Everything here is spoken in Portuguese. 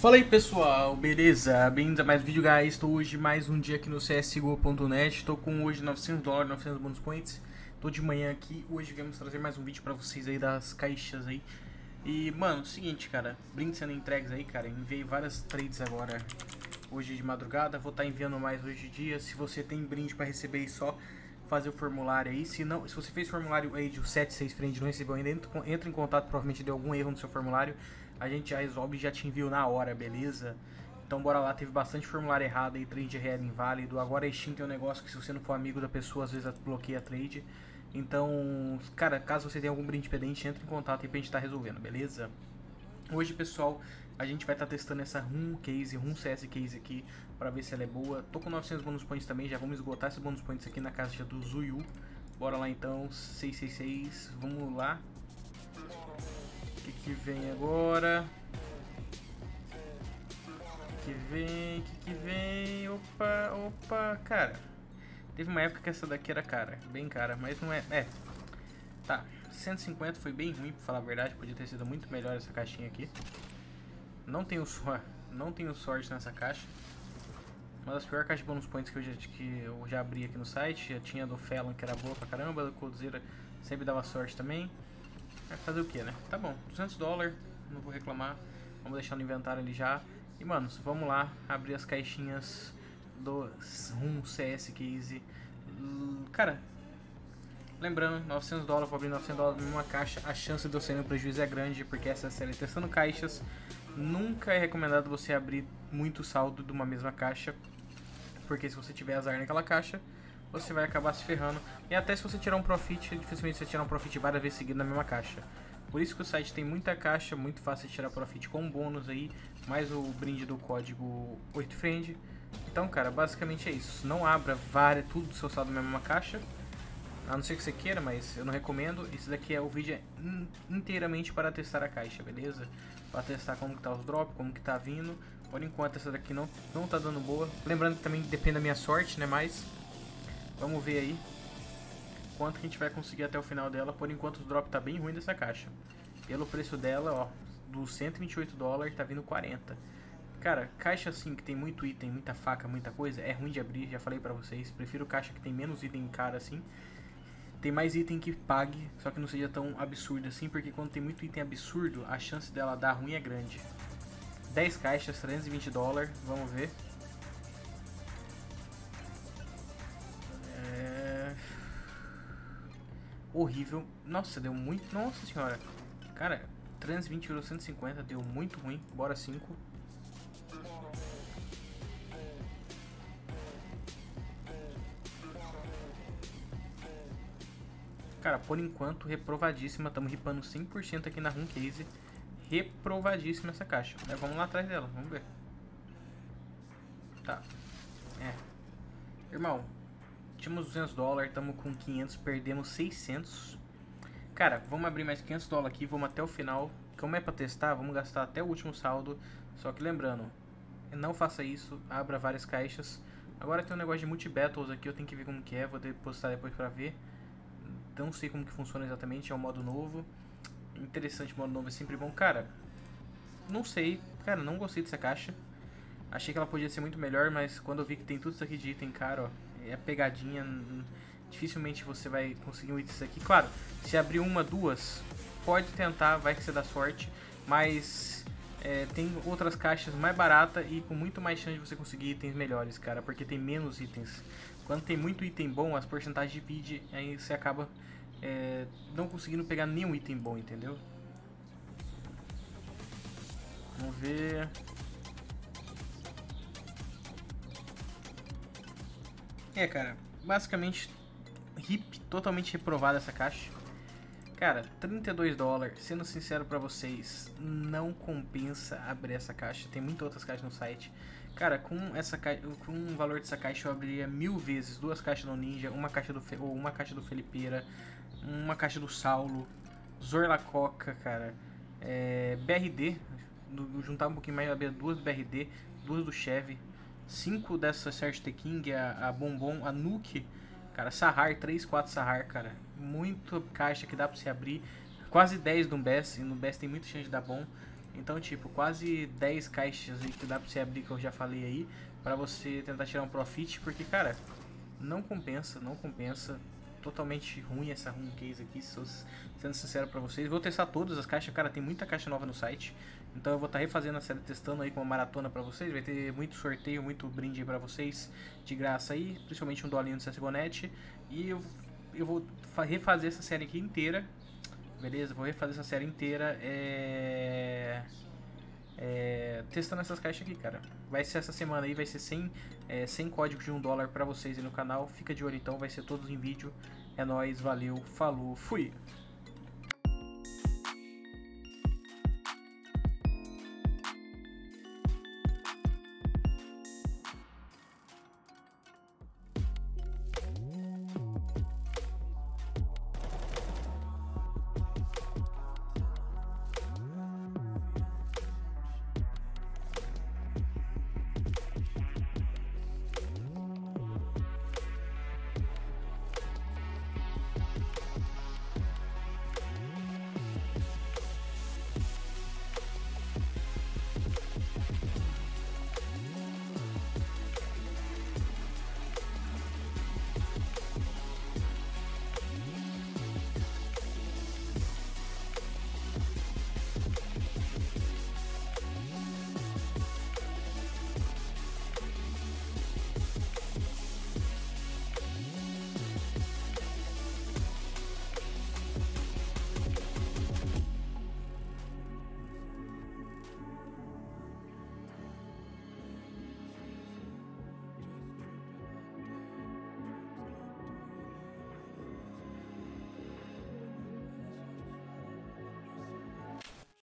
Fala aí pessoal, beleza? Bem-vindos a mais um vídeo, guys. Estou hoje mais um dia aqui no CSGO.net. Estou com hoje 900 dólares, 900 bonus points. Estou de manhã aqui. Hoje viemos trazer mais um vídeo pra vocês aí das caixas aí. E, mano, seguinte, cara. Brindes sendo entregues aí, cara. Enviei várias trades agora hoje de madrugada. Vou estar tá enviando mais hoje de dia. Se você tem brinde pra receber aí, só fazer o formulário aí. Se não, se você fez formulário aí de 76 friend e não recebeu ainda, entra em contato. Provavelmente deu algum erro no seu formulário a gente já resolve e já te envio na hora, beleza? Então bora lá, teve bastante formulário errado aí, trade real inválido. Agora a Steam tem um negócio que se você não for amigo da pessoa, às vezes bloqueia a trade. Então, cara, caso você tenha algum brinde pendente, entre em contato e pra gente tá resolvendo, beleza? Hoje, pessoal, a gente vai estar tá testando essa Rum Case, Rum CS Case aqui, pra ver se ela é boa. Tô com 900 bônus points também, já vamos esgotar esses bônus points aqui na caixa do Zuyu. Bora lá então, 666, vamos lá que vem agora? que vem? que que vem? Opa, opa, cara. Teve uma época que essa daqui era cara, bem cara, mas não é... É, tá. 150 foi bem ruim, pra falar a verdade. Podia ter sido muito melhor essa caixinha aqui. Não tenho, não tenho sorte nessa caixa. Uma das piores caixas de bônus points que eu, já, que eu já abri aqui no site. Já tinha do Felon, que era boa pra caramba. Do Coldzera sempre dava sorte também. Vai fazer o que, né? Tá bom, 200 dólares, não vou reclamar. Vamos deixar no inventário ali já. E, mano, vamos lá abrir as caixinhas do Rum CS Case. Cara, lembrando, 900 dólares, vou abrir 900 dólares numa caixa. A chance de eu sair no prejuízo é grande, porque essa série testando caixas. Nunca é recomendado você abrir muito saldo de uma mesma caixa. Porque se você tiver azar naquela caixa, você vai acabar se ferrando. E até se você tirar um profit, dificilmente você tirar um profit várias vezes seguidas na mesma caixa. Por isso que o site tem muita caixa, muito fácil de tirar profit com bônus aí, mais o brinde do código 8friend. Então, cara, basicamente é isso. Não abra várias, tudo do seu saldo na mesma caixa. A não ser que você queira, mas eu não recomendo. Esse daqui é o vídeo inteiramente para testar a caixa, beleza? Para testar como que tá os drops, como que tá vindo. Por enquanto essa daqui não, não tá dando boa. Lembrando que também depende da minha sorte, né? Mas Vamos ver aí quanto que a gente vai conseguir até o final dela. Por enquanto o drop tá bem ruim dessa caixa. Pelo preço dela, ó, dos 128 dólares tá vindo 40. Cara, caixa assim que tem muito item, muita faca, muita coisa, é ruim de abrir, já falei pra vocês. Prefiro caixa que tem menos item cara assim. Tem mais item que pague, só que não seja tão absurdo assim, porque quando tem muito item absurdo, a chance dela dar ruim é grande. 10 caixas, 320 dólares, vamos ver. Horrível. Nossa, deu muito... Nossa senhora. Cara, 320 virou 150, deu muito ruim. Bora 5. Cara, por enquanto, reprovadíssima. Estamos ripando 100% aqui na Run Case. Reprovadíssima essa caixa. Mas vamos lá atrás dela, vamos ver. Tá. É. Irmão, Tínhamos 200 dólares, estamos com 500, perdemos 600. Cara, vamos abrir mais 500 dólares aqui, vamos até o final. Como é para testar, vamos gastar até o último saldo. Só que lembrando, não faça isso, abra várias caixas. Agora tem um negócio de multi-battles aqui, eu tenho que ver como que é, vou depositar depois pra ver. Não sei como que funciona exatamente, é um modo novo. Interessante, modo novo é sempre bom. Cara, não sei, cara, não gostei dessa caixa. Achei que ela podia ser muito melhor, mas quando eu vi que tem tudo isso aqui de item caro, ó, é pegadinha. Dificilmente você vai conseguir um item aqui. Claro, se abrir uma, duas, pode tentar, vai que você dá sorte. Mas é, tem outras caixas mais baratas e com muito mais chance de você conseguir itens melhores, cara. Porque tem menos itens. Quando tem muito item bom, as porcentagens de bid, aí você acaba é, não conseguindo pegar nenhum item bom, entendeu? Vamos ver... É, cara, basicamente hip, totalmente reprovada essa caixa. Cara, 32 dólares, sendo sincero pra vocês, não compensa abrir essa caixa. Tem muitas outras caixas no site. Cara, com essa com o valor dessa caixa eu abriria mil vezes duas caixas do Ninja, uma caixa do ou uma caixa do Felipeira, uma caixa do Saulo, Zorla Coca, cara, é, BRD, juntar um pouquinho mais, abrir duas BRD, duas do Chevy, cinco dessas Search The King, a, a Bombom, a Nuke, cara, Sahar, 3, 4 Sahar, cara, muito caixa que dá pra você abrir, quase 10 no Best, e no Best tem muita chance de dar bom, Então, tipo, quase 10 caixas aí que dá pra você abrir, que eu já falei aí, pra você tentar tirar um profit, porque, cara, não compensa, não compensa. Totalmente ruim essa run case aqui, sendo sincero pra vocês. Vou testar todas as caixas, cara, tem muita caixa nova no site. Então eu vou estar tá refazendo a série testando aí com uma maratona pra vocês. Vai ter muito sorteio, muito brinde pra vocês de graça aí, principalmente um dolinho do CSGONET. E eu, eu vou refazer essa série aqui inteira, beleza? Vou refazer essa série inteira, é... É, testando essas caixas aqui, cara. Vai ser essa semana aí, vai ser sem, é, sem código de um dólar pra vocês aí no canal. Fica de olho então, vai ser todos em vídeo. É nóis, valeu, falou, fui!